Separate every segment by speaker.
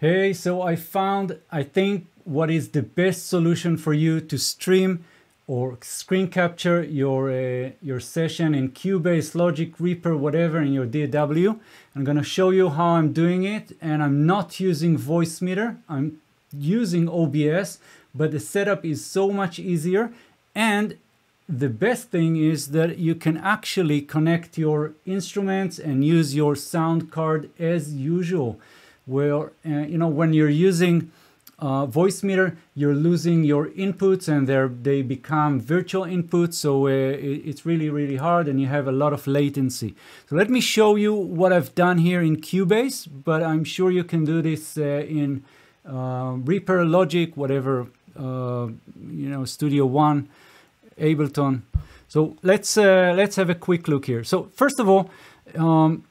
Speaker 1: Hey, so I found, I think, what is the best solution for you to stream or screen capture your, uh, your session in Cubase, Logic, Reaper, whatever in your DAW. I'm gonna show you how I'm doing it and I'm not using Voicemeeter, I'm using OBS, but the setup is so much easier. And the best thing is that you can actually connect your instruments and use your sound card as usual where uh, you know when you're using uh, Voicemeeter, you're losing your inputs and they they become virtual inputs. So uh, it, it's really, really hard and you have a lot of latency. So let me show you what I've done here in Cubase, but I'm sure you can do this uh, in uh, Reaper, Logic, whatever, uh, you know, Studio One, Ableton. So let's, uh, let's have a quick look here. So first of all, um,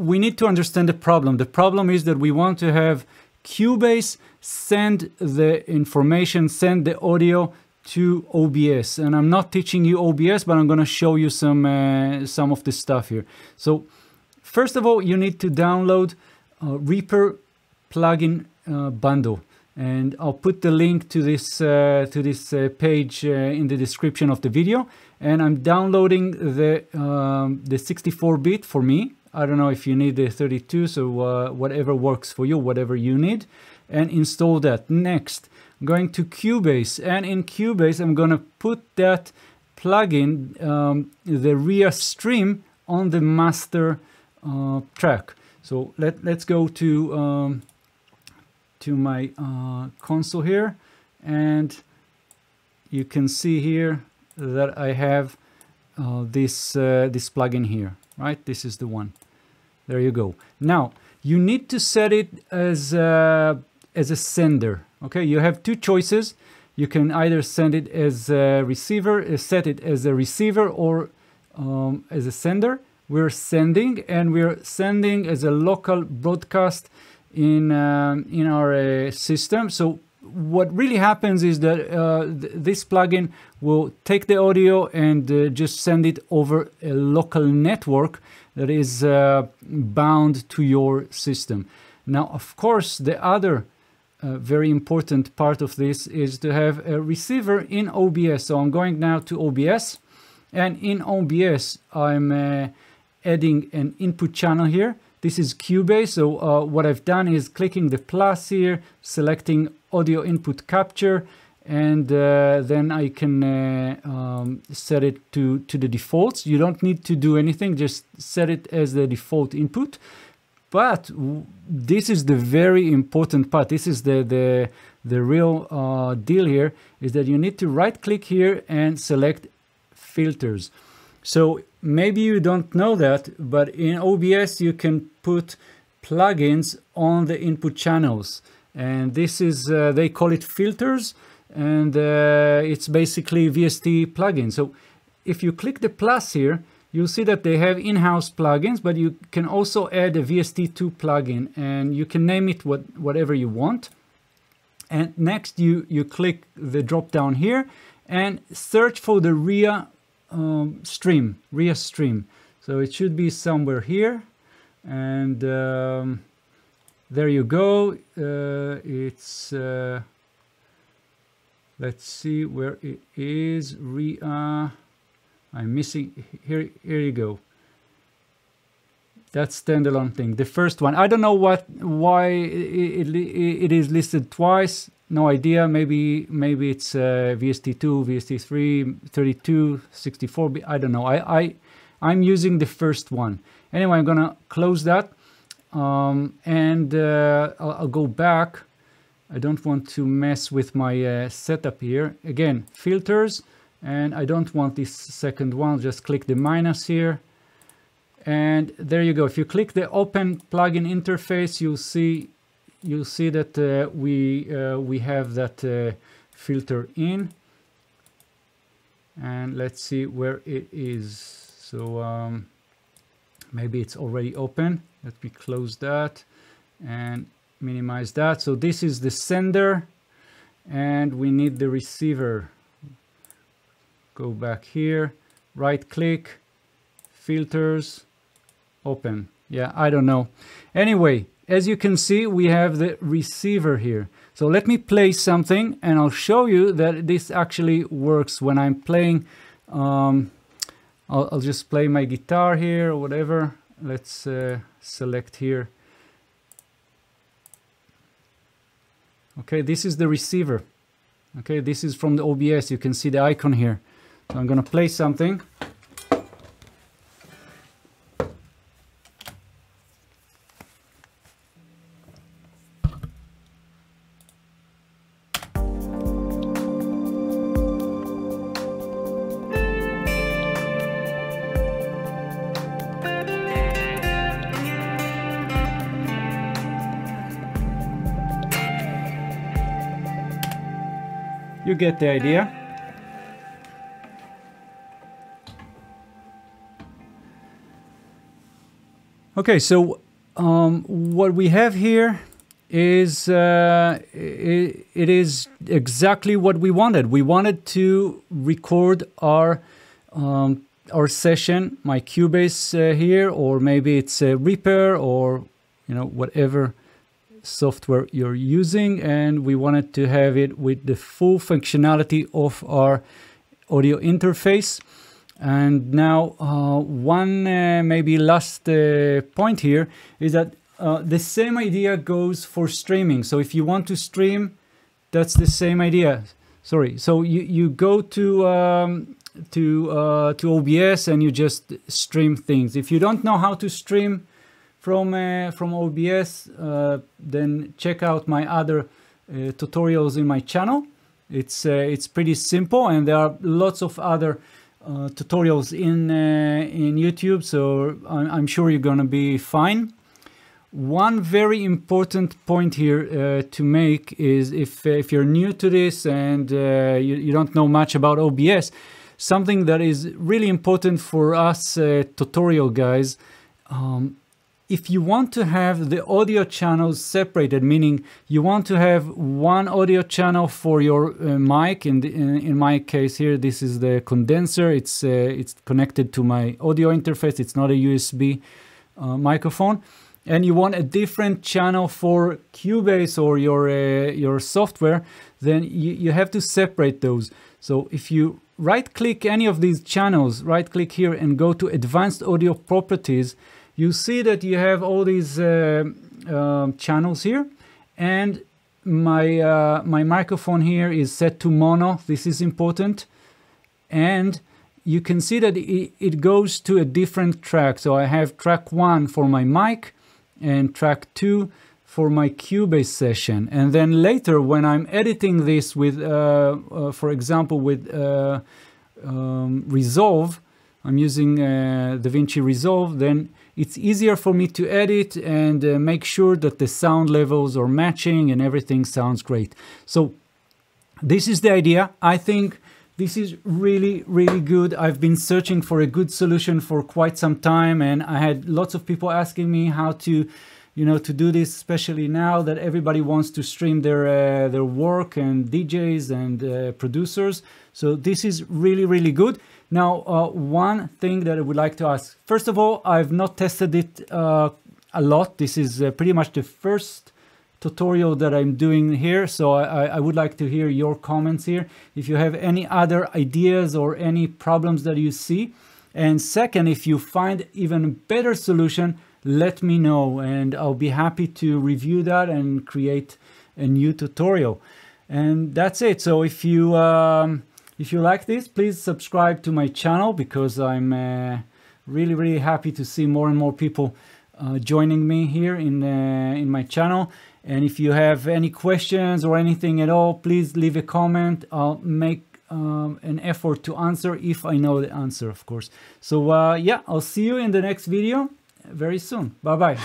Speaker 1: we need to understand the problem. The problem is that we want to have Cubase send the information, send the audio to OBS. And I'm not teaching you OBS, but I'm going to show you some, uh, some of the stuff here. So first of all, you need to download uh, Reaper plugin uh, bundle. And I'll put the link to this, uh, to this uh, page uh, in the description of the video. And I'm downloading the, um, the 64-bit for me. I don't know if you need the 32, so uh, whatever works for you, whatever you need, and install that. Next, I'm going to Cubase, and in Cubase, I'm going to put that plugin, um, the ReaStream, on the master uh, track. So let, let's go to, um, to my uh, console here, and you can see here that I have uh, this, uh, this plugin here right? This is the one. There you go. Now, you need to set it as a, as a sender, okay? You have two choices. You can either send it as a receiver, uh, set it as a receiver or um, as a sender. We're sending and we're sending as a local broadcast in, um, in our uh, system. So what really happens is that uh, th this plugin will take the audio and uh, just send it over a local network that is uh, bound to your system. Now, of course, the other uh, very important part of this is to have a receiver in OBS. So I'm going now to OBS and in OBS, I'm uh, adding an input channel here. This is Cubase, so uh, what I've done is clicking the plus here, selecting audio input capture, and uh, then I can uh, um, set it to, to the defaults. You don't need to do anything, just set it as the default input. But this is the very important part. This is the, the, the real uh, deal here, is that you need to right click here and select filters. So maybe you don't know that, but in OBS you can put plugins on the input channels. And this is, uh, they call it filters, and uh, it's basically VST plugin. So if you click the plus here, you'll see that they have in-house plugins, but you can also add a VST2 plugin, and you can name it what, whatever you want. And next you, you click the drop down here and search for the RIA um, stream, ReaStream. So it should be somewhere here. And um, there you go. Uh, it's, uh, let's see where it is. RIA, I'm missing, here, here you go. That standalone thing, the first one. I don't know what, why it, it, it is listed twice no idea. Maybe maybe it's uh, VST2, VST3, 32, 64. I don't know. I, I I'm using the first one. Anyway, I'm gonna close that um, and uh, I'll, I'll, go back. I don't want to mess with my uh, setup here. Again, filters, and I don't want this second one. Just click the minus here. And there you go. If you click the open plugin interface, you'll see you'll see that uh, we uh, we have that uh, filter in and let's see where it is so um, maybe it's already open let me close that and minimize that so this is the sender and we need the receiver go back here right click filters open yeah I don't know anyway as you can see, we have the receiver here. So let me play something and I'll show you that this actually works when I'm playing. Um, I'll, I'll, just play my guitar here or whatever. Let's uh, select here. Okay, this is the receiver. Okay, this is from the OBS. You can see the icon here. So I'm gonna play something. You get the idea. Okay, so um, what we have here is uh, it, it is exactly what we wanted. We wanted to record our um, our session, my Cubase uh, here, or maybe it's a Reaper or you know whatever software you're using and we wanted to have it with the full functionality of our audio interface. And now uh, one uh, maybe last uh, point here is that uh, the same idea goes for streaming. So if you want to stream that's the same idea. Sorry. So you, you go to um, to uh, to OBS and you just stream things. If you don't know how to stream from uh, from OBS, uh, then check out my other uh, tutorials in my channel. It's it's pretty simple, and there are lots of other tutorials in in YouTube. So I'm, I'm sure you're gonna be fine. One very important point here uh, to make is if, if you're new to this and uh, you, you, don't know much about OBS, something that is really important for us uh, tutorial guys um, if you want to have the audio channels separated, meaning you want to have one audio channel for your uh, mic, in, the, in, in, my case here, this is the condenser, it's, uh, it's connected to my audio interface, it's not a USB uh, microphone, and you want a different channel for Cubase or your, uh, your software, then you, you have to separate those. So if you right click any of these channels, right click here and go to advanced audio properties, you see that you have all these uh, uh, channels here and my uh, my microphone here is set to mono. This is important. And you can see that it, it goes to a different track. So I have track one for my mic and track two for my Cubase session. And then later when I'm editing this with uh, uh, for example with uh, um, Resolve I'm using DaVinci Resolve then it's easier for me to edit and uh, make sure that the sound levels are matching and everything sounds great. So this is the idea. I think this is really, really good. I've been searching for a good solution for quite some time and I had lots of people asking me how to you know to do this especially now that everybody wants to stream their uh, their work and DJs and uh, producers so this is really really good now, uh, one thing that I would like to ask. First of all, I've not tested it uh, a lot. This is uh, pretty much the first tutorial that I'm doing here. So I, I, would like to hear your comments here. If you have any other ideas or any problems that you see. And second, if you find even better solution, let me know and I'll be happy to review that and create a new tutorial. And that's it. So if you um, if you like this, please subscribe to my channel because I'm uh, really, really happy to see more and more people uh, joining me here in, uh, in my channel. And if you have any questions or anything at all, please leave a comment. I'll make um, an effort to answer if I know the answer, of course. So uh, yeah, I'll see you in the next video very soon. Bye-bye.